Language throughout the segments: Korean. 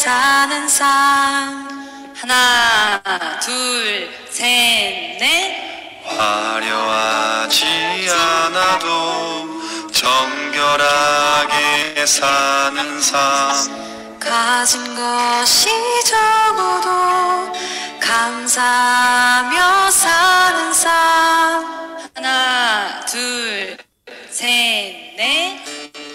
사는 삶 하나, 둘, 셋, 넷. 화려하지 않아도 정결하게 사는 삶 가진 것이 적어도 감사하며 사는 삶 하나, 둘, 셋, 넷.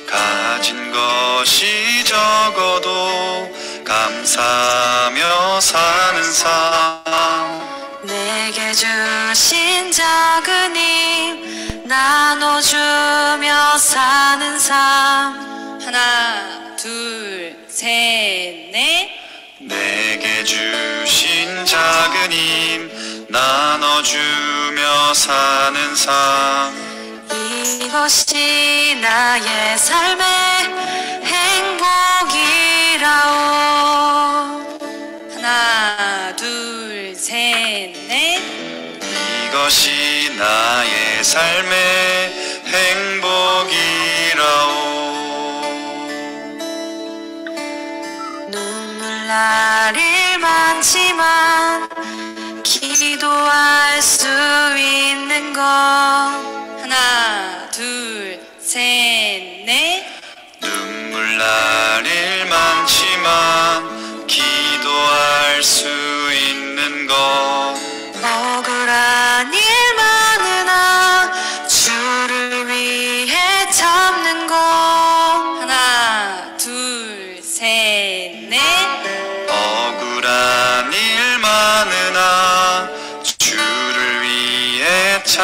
가진 것이 적어도 감사하며 사는 삶. 내게 주신 작은 힘 나눠주며 사는 삶. 하나, 둘, 셋, 넷. 내게 주신 작은 힘 나눠주며 사는 삶. 이것이 나의 삶의 이것이 나의 삶의 행복이라오. 눈물 날일 많지만 기도할 수 있는 것 하나, 둘, 셋,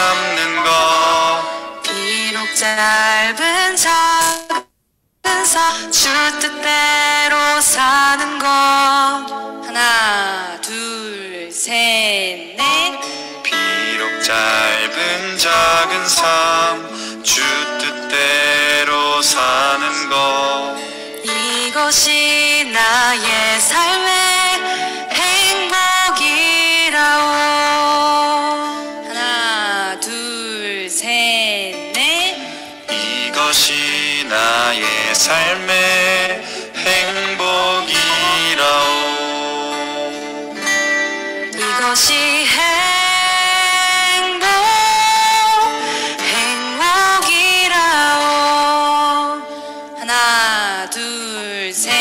참는 것 비록 짧은 작은 사주 뜻대로 사는 것 하나, 둘, 셋, 넷. 비록 짧은 작은 삶주 뜻대로 사는 것 이것이 나의 삶의 삶의 행복이라오 이것이 행복 행복이라오 하나, 둘, 셋.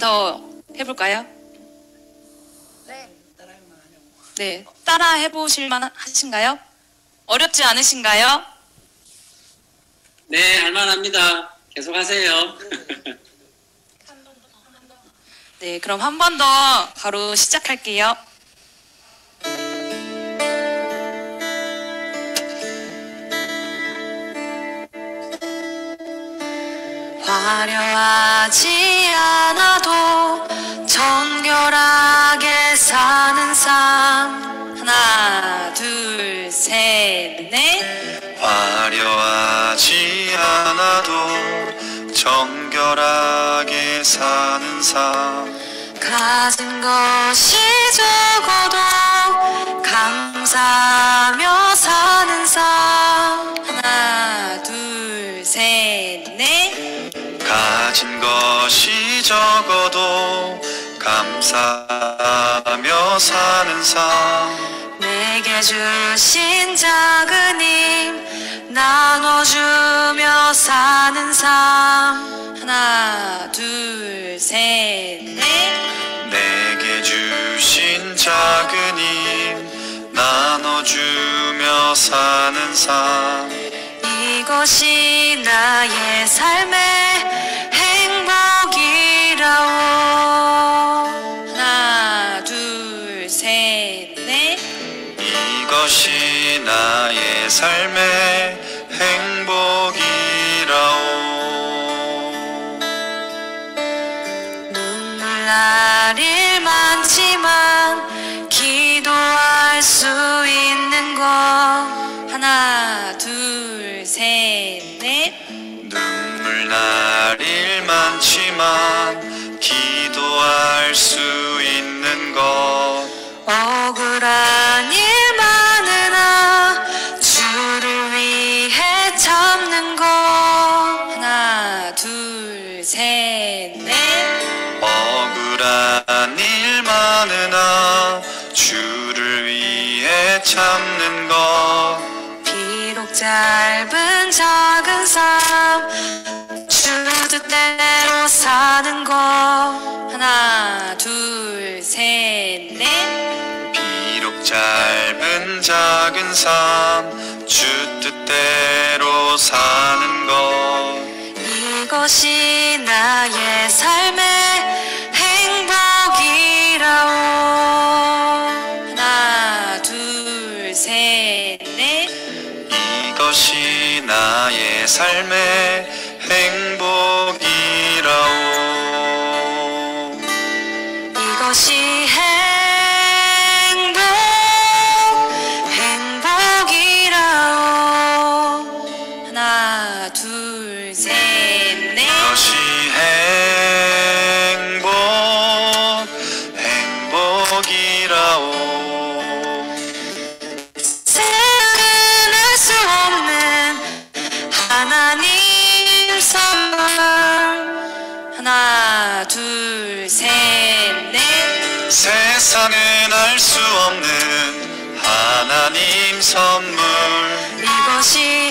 더 해볼까요? 네. 따라 해보실 만 하신가요? 어렵지 않으신가요? 네, 할만합니다. 계속 하세요. 네, 그럼 한 번 더 바로 시작할게요. 화려하지 않아도 정결하게 사는 삶. 하나 둘 셋 넷. 화려하지 않아도 정결하게 사는 삶. 가진 것이 적어도 감사하며 사는 삶. 하나 둘셋 감사하며 사는 삶. 내게 주신 작은 힘 나눠주며 사는 삶. 하나, 둘, 셋, 넷. 내게 주신 작은 힘 나눠주며 사는 삶. 이것이 나의 삶의 이것이 나의 삶의 행복이라오. 눈물 날일 많지만 기도할 수 있는 것. 하나, 둘, 셋, 넷. 눈물 날일 많지만 기도할 수 있는 것. 억울한 참는 것. 비록 짧은 작은 삶 주 뜻대로 사는 것. 하나, 둘, 셋, 넷. 비록 짧은 작은 삶 주 뜻대로 사는 것. 이것이 나의 삶 삶의 행복이라오. 이것이 행복 행복이라오. 하나, 둘, 셋, 넷. 이것이 행복 행복이라오 세상은 알 수 없는 하나님 선물. 이것이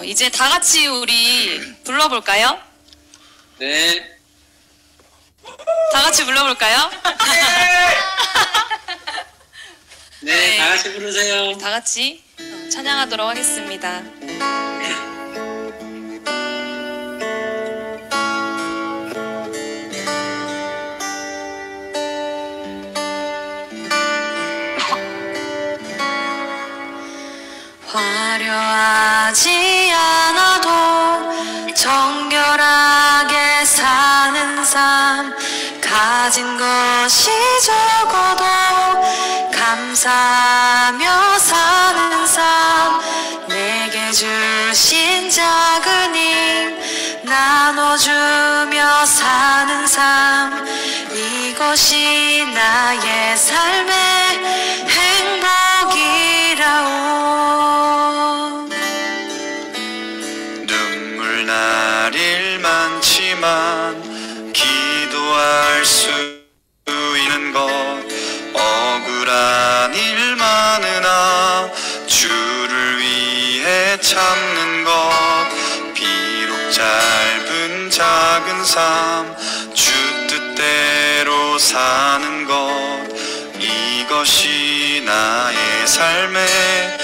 어, 이제 다 같이 우리 불러볼까요? 네. 다 같이 불러볼까요? 네, 네. 다 같이 부르세요. 다 같이 어, 찬양하도록 하겠습니다. 화려하지 않아도 정결하게 사는 삶. 가진 것이 적어도 감사하며 사는 삶. 내게 주신 작은 힘 나눠주며 사는 삶. 이것이 나의 삶의 참는 것. 비록 짧은 작은 삶 주 뜻대로 사는 것. 이것이 나의 삶 삶의